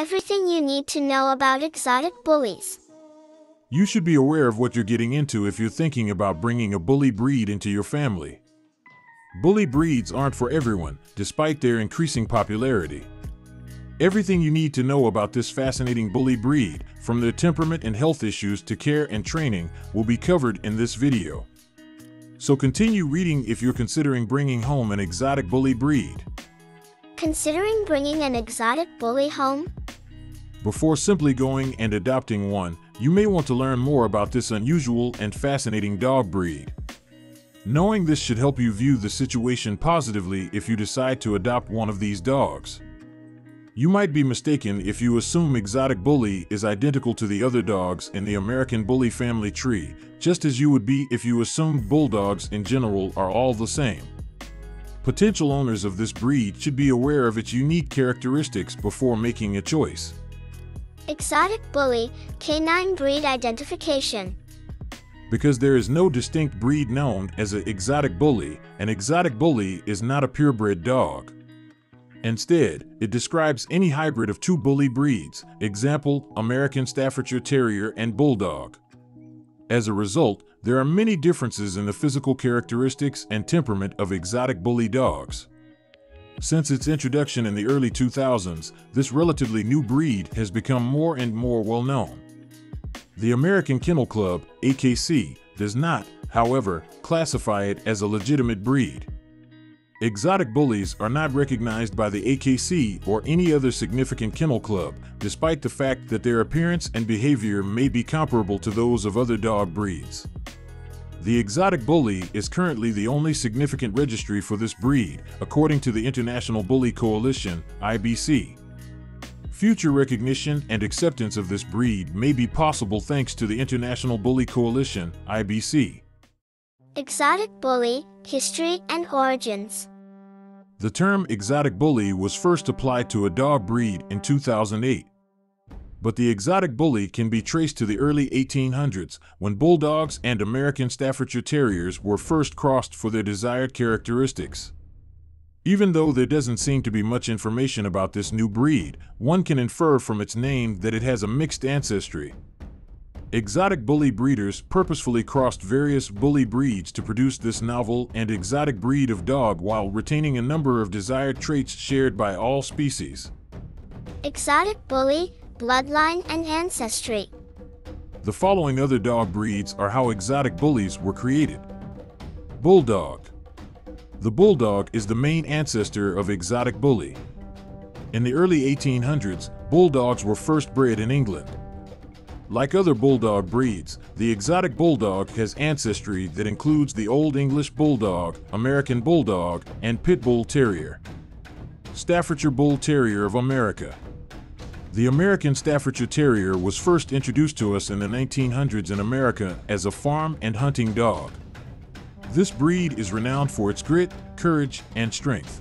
Everything you need to know about exotic bullies. You should be aware of what you're getting into if you're thinking about bringing a bully breed into your family. Bully breeds aren't for everyone, despite their increasing popularity. Everything you need to know about this fascinating bully breed, from their temperament and health issues to care and training, will be covered in this video. So continue reading if you're considering bringing home an exotic bully breed. Considering bringing an exotic bully home? Before simply going and adopting one, you may want to learn more about this unusual and fascinating dog breed. Knowing this should help you view the situation positively if you decide to adopt one of these dogs. You might be mistaken if you assume Exotic Bully is identical to the other dogs in the American Bully family tree, just as you would be if you assumed Bulldogs in general are all the same. Potential owners of this breed should be aware of its unique characteristics before making a choice. Exotic Bully, Canine Breed Identification. Because there is no distinct breed known as an exotic bully, an exotic bully is not a purebred dog. Instead, it describes any hybrid of two bully breeds, example, American Staffordshire Terrier and Bulldog. As a result, there are many differences in the physical characteristics and temperament of exotic bully dogs. Since its introduction in the early 2000s, this relatively new breed has become more and more well known. The American Kennel Club, AKC, does not, however, classify it as a legitimate breed. Exotic bullies are not recognized by the AKC or any other significant kennel club, despite the fact that their appearance and behavior may be comparable to those of other dog breeds. The exotic bully is currently the only significant registry for this breed, according to the International Bully Coalition, IBC. Future recognition and acceptance of this breed may be possible thanks to the International Bully Coalition, IBC. Exotic Bully, History and Origins. The term exotic bully was first applied to a dog breed in 2008. But the exotic bully can be traced to the early 1800s when bulldogs and American Staffordshire Terriers were first crossed for their desired characteristics. Even though there doesn't seem to be much information about this new breed, one can infer from its name that it has a mixed ancestry. Exotic bully breeders purposefully crossed various bully breeds to produce this novel and exotic breed of dog while retaining a number of desired traits shared by all species. Exotic Bully, Bloodline and Ancestry. The following other dog breeds are how exotic bullies were created. Bulldog. The bulldog is the main ancestor of exotic bully. In the early 1800s, bulldogs were first bred in England. Like other bulldog breeds, the exotic bulldog has ancestry that includes the Old English Bulldog, American Bulldog, and Pit Bull Terrier. Staffordshire Bull Terrier of America. The American Staffordshire Terrier was first introduced to us in the 1900s in America as a farm and hunting dog. This breed is renowned for its grit, courage, and strength.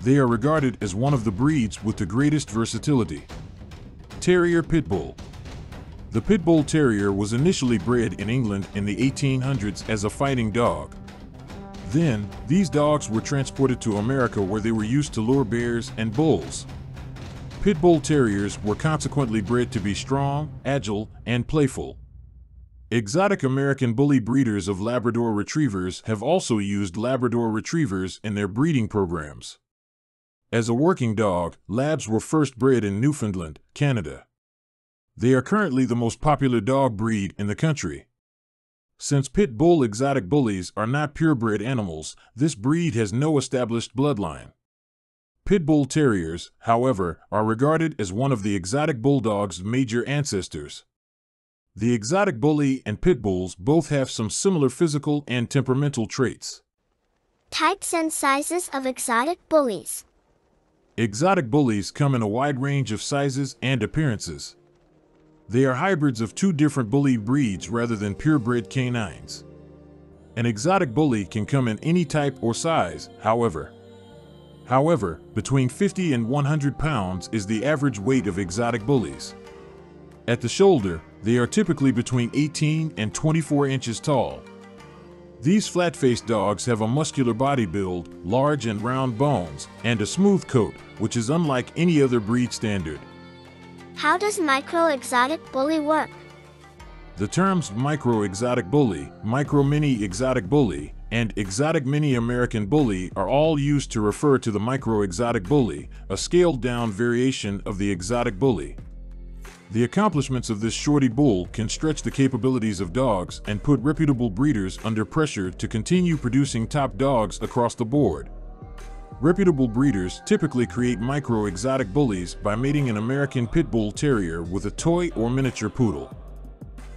They are regarded as one of the breeds with the greatest versatility. Terrier Pit Bull. The Pit Bull Terrier was initially bred in England in the 1800s as a fighting dog. Then, these dogs were transported to America where they were used to lure bears and bulls. Pit Bull Terriers were consequently bred to be strong, agile, and playful. Exotic American bully breeders of Labrador Retrievers have also used Labrador Retrievers in their breeding programs. As a working dog, Labs were first bred in Newfoundland, Canada. They are currently the most popular dog breed in the country. Since pit bull exotic bullies are not purebred animals, this breed has no established bloodline. Pit bull terriers, however, are regarded as one of the exotic bulldog's major ancestors. The exotic bully and pit bulls both have some similar physical and temperamental traits. Types and sizes of exotic bullies. Exotic bullies come in a wide range of sizes and appearances. They are hybrids of two different bully breeds rather than purebred canines. An exotic bully can come in any type or size, however. However, between 50 and 100 pounds is the average weight of exotic bullies. At the shoulder, they are typically between 18 and 24 inches tall. These flat-faced dogs have a muscular body build, large and round bones, and a smooth coat, which is unlike any other breed standard. How does micro exotic bully work? The terms micro exotic bully, micro mini exotic bully, and exotic mini American bully are all used to refer to the micro exotic bully, a scaled down variation of the exotic bully. The accomplishments of this shorty bull can stretch the capabilities of dogs and put reputable breeders under pressure to continue producing top dogs across the board. Reputable breeders typically create micro exotic bullies by mating an American Pit Bull Terrier with a toy or miniature poodle.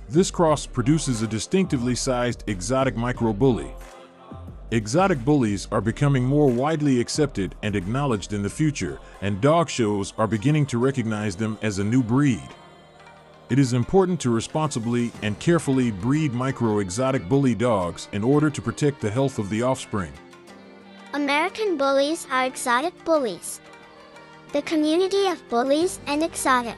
This cross produces a distinctively sized exotic micro bully. Exotic bullies are becoming more widely accepted and acknowledged in the future, and dog shows are beginning to recognize them as a new breed. It is important to responsibly and carefully breed micro exotic bully dogs in order to protect the health of the offspring. American bullies are exotic bullies. The community of bullies and exotic.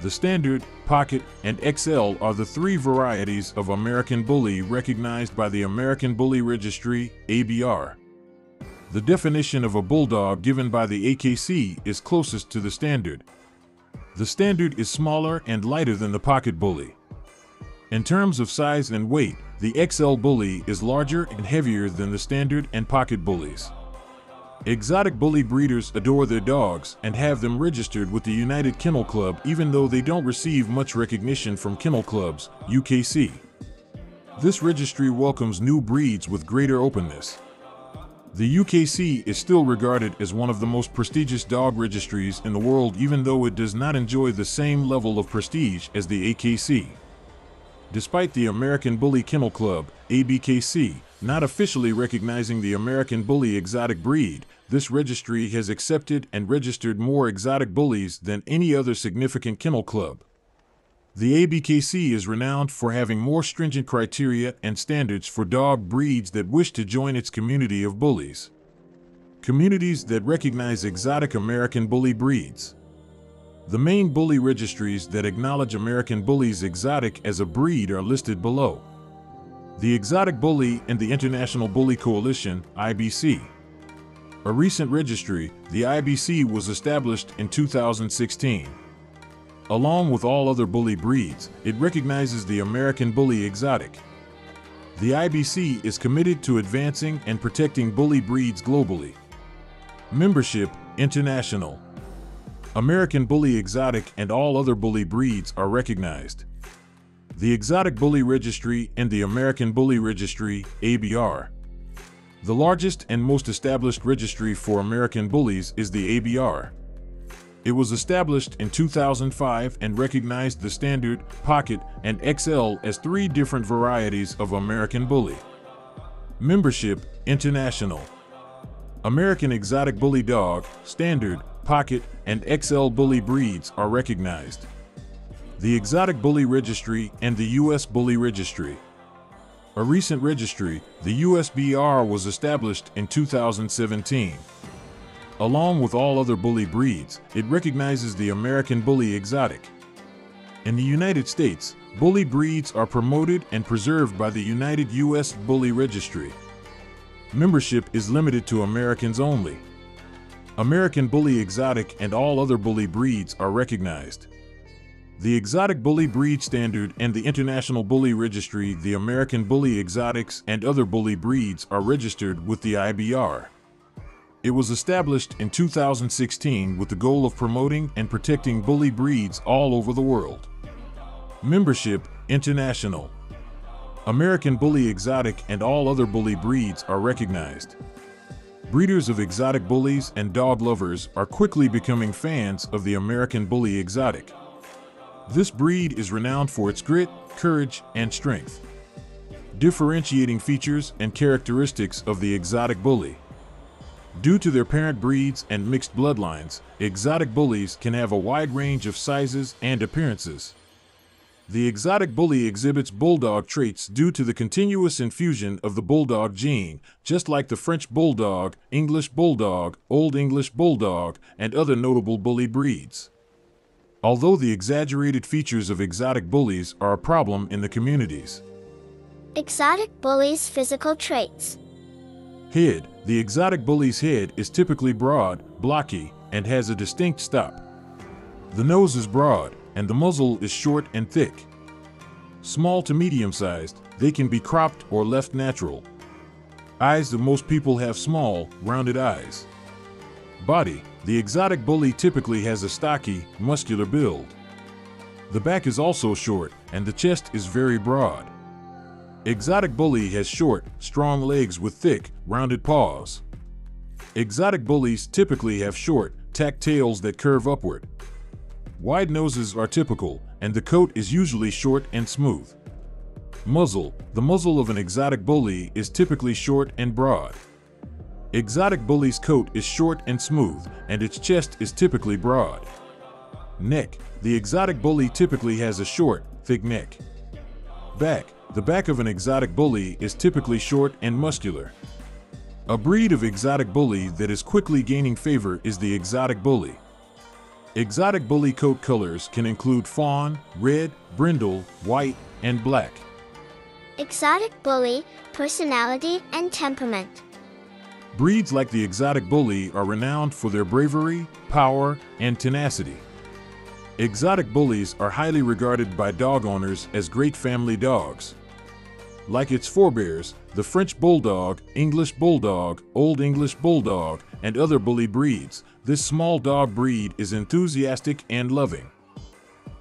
The Standard, Pocket, and XL are the three varieties of American Bully recognized by the American Bully Registry, ABR. The definition of a bulldog given by the AKC is closest to the Standard. The Standard is smaller and lighter than the Pocket Bully. In terms of size and weight, the XL Bully is larger and heavier than the Standard and Pocket Bullies. Exotic bully breeders adore their dogs and have them registered with the United Kennel Club even though they don't receive much recognition from kennel clubs, UKC. This registry welcomes new breeds with greater openness. The UKC is still regarded as one of the most prestigious dog registries in the world even though it does not enjoy the same level of prestige as the AKC. Despite the American Bully Kennel Club, ABKC, not officially recognizing the American Bully exotic breed, this registry has accepted and registered more exotic bullies than any other significant kennel club. The ABKC is renowned for having more stringent criteria and standards for dog breeds that wish to join its community of bullies. Communities that recognize exotic American bully breeds. The main bully registries that acknowledge American Bullies exotic as a breed are listed below. The Exotic Bully and the International Bully Coalition, IBC. A recent registry, the IBC was established in 2016. Along with all other bully breeds, it recognizes the American Bully exotic. The IBC is committed to advancing and protecting bully breeds globally. Membership International American Bully Exotic and all other bully breeds are recognized. The Exotic Bully Registry and the American Bully Registry, ABR. The largest and most established registry for American bullies is the ABR. It was established in 2005 and recognized the Standard, Pocket, and XL as three different varieties of American Bully. Membership International American Exotic Bully Dog, Standard, Pocket, and XL Bully breeds are recognized. The Exotic Bully Registry and the U.S. Bully Registry. A recent registry, the USBR was established in 2017. Along with all other bully breeds, it recognizes the American Bully Exotic. In the United States, bully breeds are promoted and preserved by the United U.S. Bully Registry. Membership is limited to Americans only. American Bully Exotic and all other bully breeds are recognized. The Exotic Bully Breed Standard and the International Bully Registry, the American Bully Exotics, and other bully breeds are registered with the IBR. It was established in 2016 with the goal of promoting and protecting bully breeds all over the world. Membership International American Bully Exotic and all other bully breeds are recognized. Breeders of exotic bullies and dog lovers are quickly becoming fans of the American Bully Exotic. This breed is renowned for its grit, courage, and strength. Differentiating features and characteristics of the exotic bully. Due to their parent breeds and mixed bloodlines, exotic bullies can have a wide range of sizes and appearances. The exotic bully exhibits bulldog traits due to the continuous infusion of the bulldog gene, just like the French bulldog, English bulldog, Old English bulldog, and other notable bully breeds. Although the exaggerated features of exotic bullies are a problem in the communities. Exotic bullies' physical traits. Head The exotic bully's head is typically broad, blocky, and has a distinct stop. The nose is broad, and the muzzle is short and thick. Small to medium sized, they can be cropped or left natural. Eyes the most people have small, rounded eyes. Body The exotic bully typically has a stocky, muscular build. The back is also short, and the chest is very broad. Exotic bully has short, strong legs with thick, rounded paws. Exotic bullies typically have short, tacked tails that curve upward. Wide noses are typical, and the coat is usually short and smooth. Muzzle The muzzle of an exotic bully is typically short and broad. Exotic bully's coat is short and smooth, and its chest is typically broad. Neck The exotic bully typically has a short, thick neck. Back The back of an exotic bully is typically short and muscular. A breed of exotic bully that is quickly gaining favor is the exotic bully. Exotic bully coat colors can include fawn, red, brindle, white, and black. Exotic bully, personality, and temperament. Breeds like the exotic bully are renowned for their bravery, power, and tenacity. Exotic bullies are highly regarded by dog owners as great family dogs. Like its forebears, the French Bulldog, English Bulldog, Old English Bulldog, and other bully breeds, this small dog breed is enthusiastic and loving.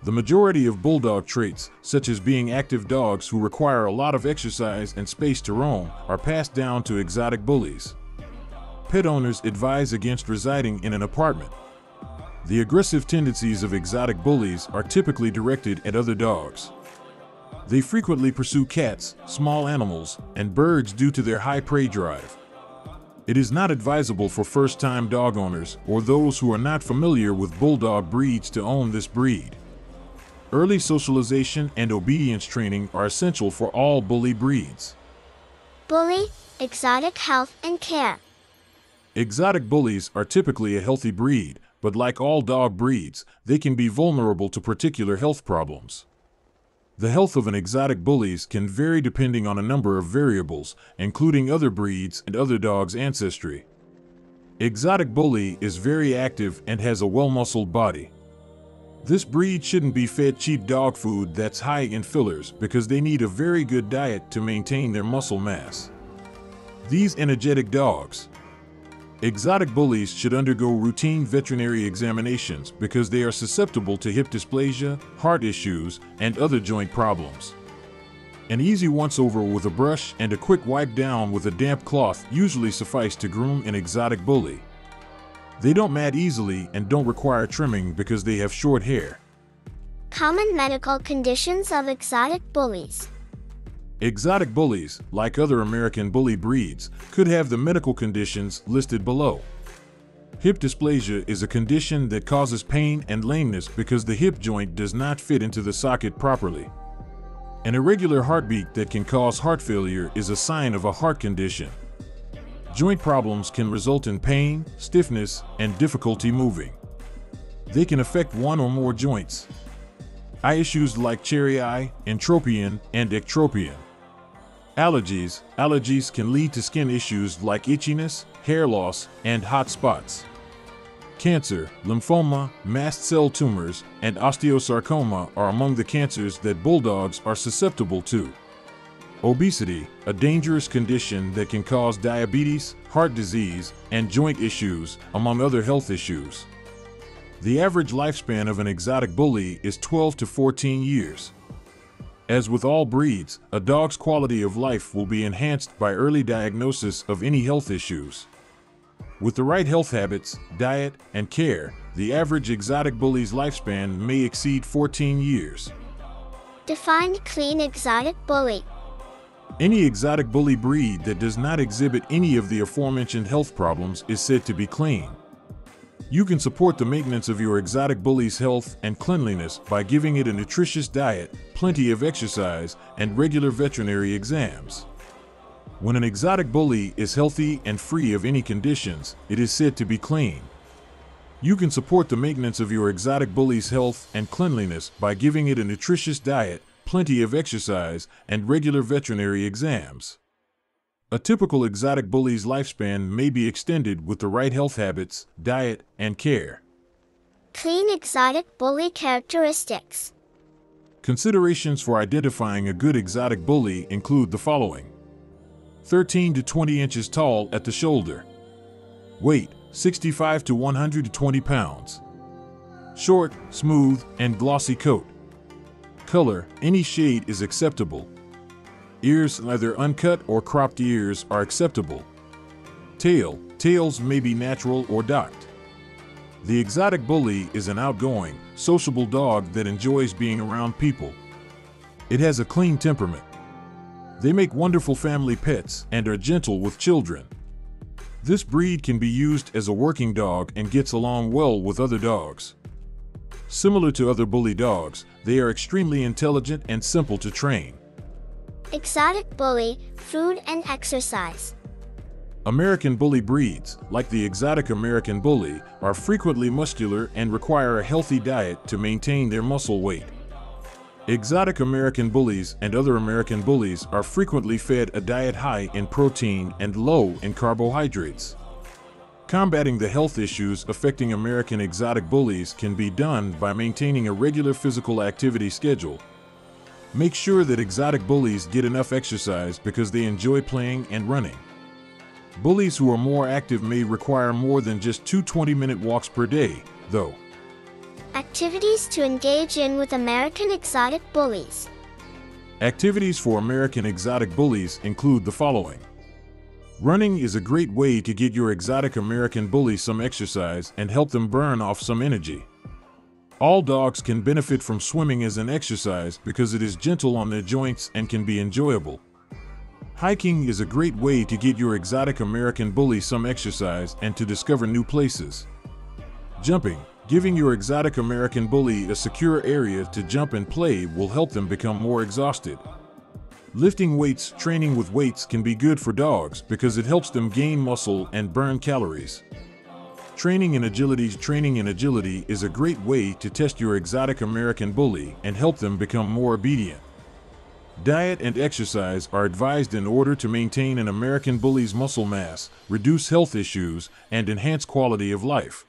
The majority of bulldog traits, such as being active dogs who require a lot of exercise and space to roam, are passed down to exotic bullies. Pet owners advise against residing in an apartment. The aggressive tendencies of exotic bullies are typically directed at other dogs. They frequently pursue cats, small animals, and birds due to their high prey drive. It is not advisable for first time dog owners or those who are not familiar with bulldog breeds to own this breed. Early socialization and obedience training are essential for all bully breeds. Bully, exotic health and care. Exotic bullies are typically a healthy breed, but like all dog breeds, they can be vulnerable to particular health problems. The health of an exotic bullies can vary depending on a number of variables, including other breeds and other dogs' ancestry. Exotic bully is very active and has a well-muscled body. This breed shouldn't be fed cheap dog food that's high in fillers because they need a very good diet to maintain their muscle mass. These energetic dogs, Exotic bullies should undergo routine veterinary examinations because they are susceptible to hip dysplasia, heart issues, and other joint problems. An easy once over with a brush and a quick wipe down with a damp cloth usually suffice to groom an exotic bully. They don't mat easily and don't require trimming because they have short hair. Common medical conditions of exotic bullies. Exotic bullies, like other American bully breeds, could have the medical conditions listed below. Hip dysplasia is a condition that causes pain and lameness because the hip joint does not fit into the socket properly. An irregular heartbeat that can cause heart failure is a sign of a heart condition. Joint problems can result in pain, stiffness, and difficulty moving. They can affect one or more joints. Eye issues like cherry eye, entropion, and ectropion. Allergies Allergies can lead to skin issues like itchiness, hair loss, and hot spots. Cancer, lymphoma, mast cell tumors, and osteosarcoma are among the cancers that bulldogs are susceptible to. Obesity, a dangerous condition that can cause diabetes, heart disease, and joint issues, among other health issues. The average lifespan of an exotic bully is 12 to 14 years. As with all breeds, a dog's quality of life will be enhanced by early diagnosis of any health issues. With the right health habits, diet, and care, the average exotic bully's lifespan may exceed 14 years. Define clean exotic bully. Any exotic bully breed that does not exhibit any of the aforementioned health problems is said to be clean. You can support the maintenance of your exotic bully's health and cleanliness by giving it a nutritious diet, plenty of exercise, and regular veterinary exams. When an exotic bully is healthy and free of any conditions, it is said to be clean. You can support the maintenance of your exotic bully's health and cleanliness by giving it a nutritious diet, plenty of exercise, and regular veterinary exams. A typical exotic bully's lifespan may be extended with the right health habits, diet, and care. Clean exotic bully characteristics. Considerations for identifying a good exotic bully include the following 13 to 20 inches tall at the shoulder, weight 65 to 120 pounds, short, smooth, and glossy coat. Color, any shade is acceptable. Ears, either uncut or cropped ears, are acceptable. Tail, tails may be natural or docked. The exotic bully is an outgoing, sociable dog that enjoys being around people. It has a clean temperament. They make wonderful family pets and are gentle with children. This breed can be used as a working dog and gets along well with other dogs. Similar to other bully dogs, they are extremely intelligent and simple to train. Exotic bully, food and exercise. American Bully breeds, like the exotic American Bully, are frequently muscular and require a healthy diet to maintain their muscle weight. Exotic American Bullies and other American Bullies are frequently fed a diet high in protein and low in carbohydrates. Combating the health issues affecting American exotic bullies can be done by maintaining a regular physical activity schedule. Make sure that exotic bullies get enough exercise because they enjoy playing and running. Bullies who are more active may require more than just two 20 minute walks per day, though. Activities to engage in with American exotic bullies. Activities for American exotic bullies include the following Running is a great way to get your exotic American bully some exercise and help them burn off some energy. All dogs can benefit from swimming as an exercise because it is gentle on their joints and can be enjoyable. Hiking is a great way to get your exotic American bully some exercise and to discover new places. Jumping, giving your exotic American bully a secure area to jump and play will help them become more exhausted. Lifting weights, training with weights can be good for dogs because it helps them gain muscle and burn calories. Training in agility Training in agility is a great way to test your exotic American bully and help them become more obedient. Diet and exercise are advised in order to maintain an American bully's muscle mass, reduce health issues, and enhance quality of life.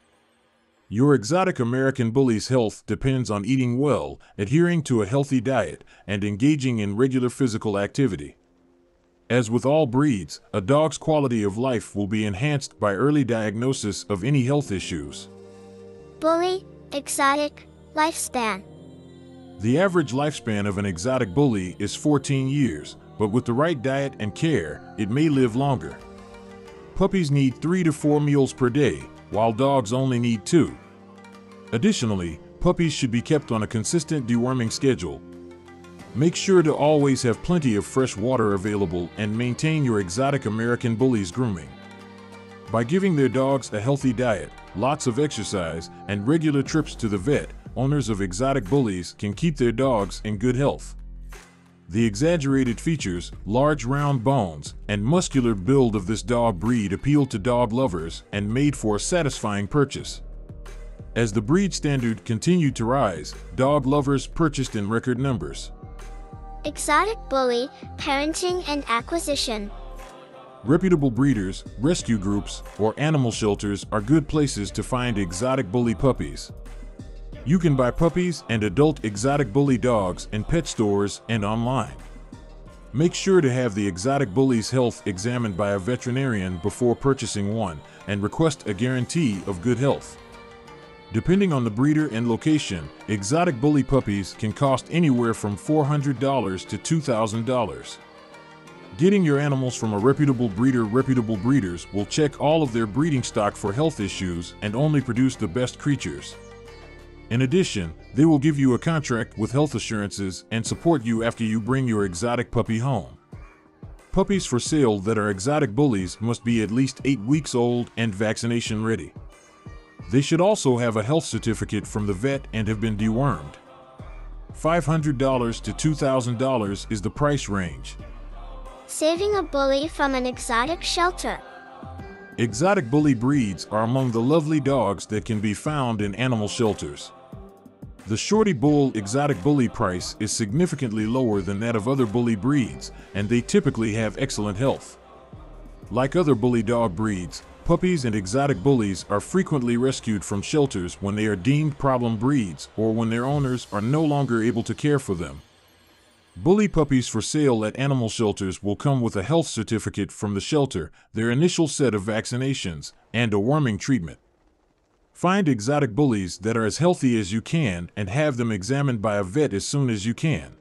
Your exotic American bully's health depends on eating well, adhering to a healthy diet, and engaging in regular physical activity. As with all breeds, a dog's quality of life will be enhanced by early diagnosis of any health issues. Bully, exotic, lifespan. The average lifespan of an exotic bully is 14 years, but with the right diet and care, it may live longer. Puppies need 3 to 4 meals per day, while dogs only need 2. Additionally, puppies should be kept on a consistent deworming schedule. Make sure to always have plenty of fresh water available and maintain your exotic American bully's grooming. By giving their dogs a healthy diet, lots of exercise, and regular trips to the vet, owners of exotic bullies can keep their dogs in good health. The exaggerated features, large round bones, and muscular build of this dog breed appeal to dog lovers and made for a satisfying purchase. As the breed standard continued to rise, dog lovers purchased in record numbers. Exotic bully, parenting and acquisition. Reputable breeders, rescue groups, or animal shelters are good places to find exotic bully puppies. You can buy puppies and adult exotic bully dogs in pet stores and online. Make sure to have the exotic bully's health examined by a veterinarian before purchasing one and request a guarantee of good health. Depending on the breeder and location, exotic bully puppies can cost anywhere from $400 to $2,000. Getting your animals from a reputable breeder reputable breeders will check all of their breeding stock for health issues and only produce the best creatures. In addition, they will give you a contract with health assurances and support you after you bring your exotic puppy home. Puppies for sale that are exotic bullies must be at least 8 weeks old and vaccination ready. They should also have a health certificate from the vet and have been dewormed. $500 to $2,000 is the price range. Saving a bully from an exotic shelter. Exotic bully breeds are among the lovely dogs that can be found in animal shelters. The Shorty Bull exotic bully price is significantly lower than that of other bully breeds, and they typically have excellent health. Like other bully dog breeds, Puppies and exotic bullies are frequently rescued from shelters when they are deemed problem breeds or when their owners are no longer able to care for them. Bully puppies for sale at animal shelters will come with a health certificate from the shelter, their initial set of vaccinations, and a worming treatment. Find exotic bullies that are as healthy as you can and have them examined by a vet as soon as you can.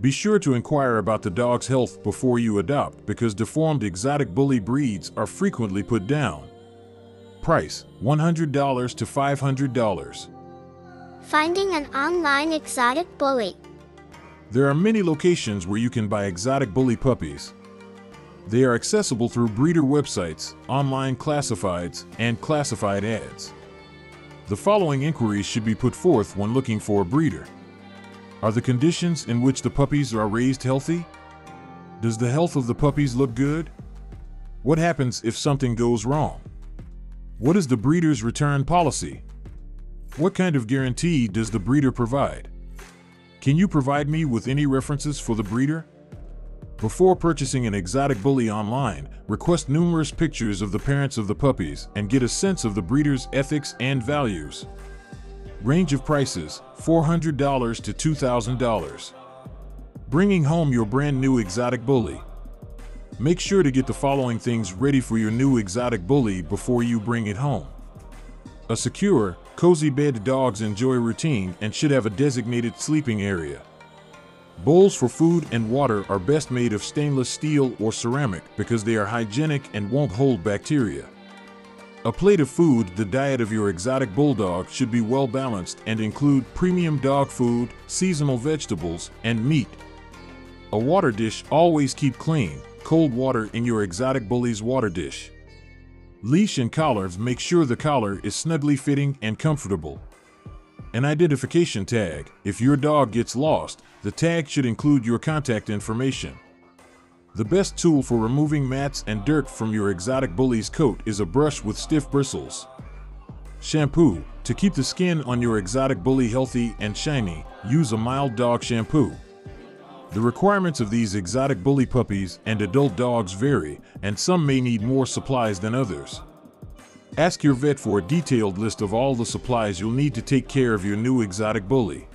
Be sure to inquire about the dog's health before you adopt because deformed exotic bully breeds are frequently put down. Price $100 to $500. Finding an online exotic bully. There are many locations where you can buy exotic bully puppies. They are accessible through breeder websites, online classifieds, and classified ads. The following inquiries should be put forth when looking for a breeder. Are the conditions in which the puppies are raised healthy? Does the health of the puppies look good? What happens if something goes wrong? What is the breeder's return policy? What kind of guarantee does the breeder provide? Can you provide me with any references for the breeder? Before purchasing an exotic bully online, request numerous pictures of the parents of the puppies and get a sense of the breeder's ethics and values. Range of prices $400 to $2,000. Bringing home your brand new exotic bully. Make sure to get the following things ready for your new exotic bully before you bring it home. A secure, cozy bed dogs enjoy routine and should have a designated sleeping area. Bowls for food and water are best made of stainless steel or ceramic because they are hygienic and won't hold bacteria. A plate of food, the diet of your exotic bulldog, should be well balanced and include premium dog food, seasonal vegetables, and meat. A water dish, always keep clean, cold water in your exotic bully's water dish. Leash and collars make sure the collar is snugly fitting and comfortable. An identification tag. If your dog gets lost, the tag should include your contact information. The best tool for removing mats and dirt from your exotic bully's coat is a brush with stiff bristles. Shampoo. To keep the skin on your exotic bully healthy and shiny, use a mild dog shampoo. The requirements of these exotic bully puppies and adult dogs vary, and some may need more supplies than others. Ask your vet for a detailed list of all the supplies you'll need to take care of your new exotic bully.